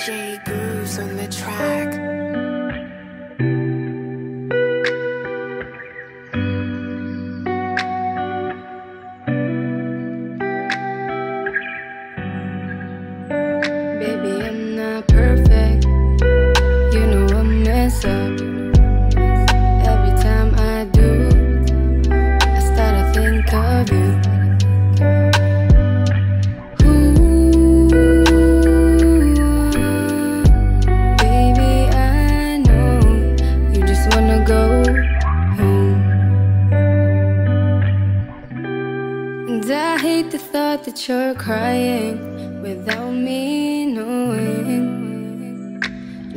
DJ Grooves on the track. perfect Cause I hate the thought that you're crying without me knowing.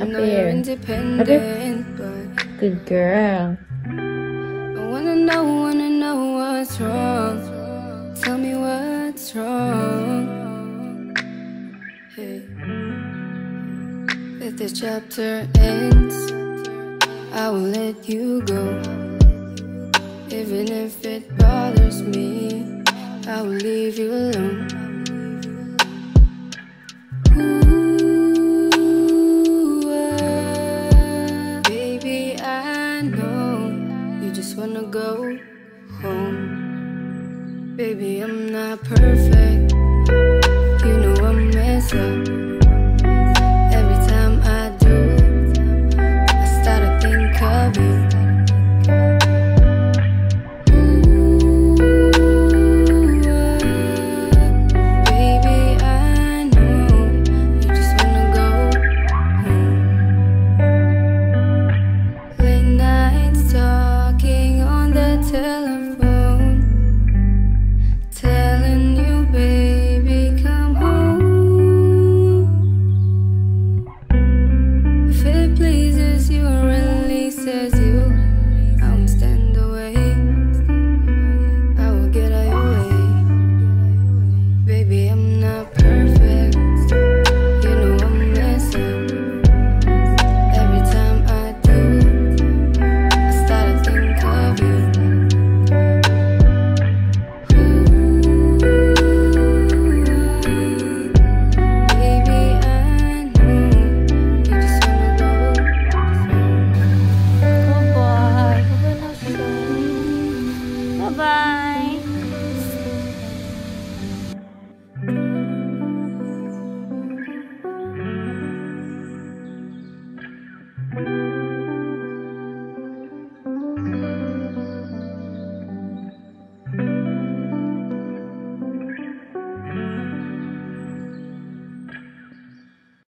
I know you're independent, but Good girl. I wanna know, wanna know what's wrong. Tell me what's wrong. Hey. If this chapter ends, I will let you go. Even if it I will leave you alone. Ooh, baby, I know you just wanna go home. Baby, I'm not perfect. 拜。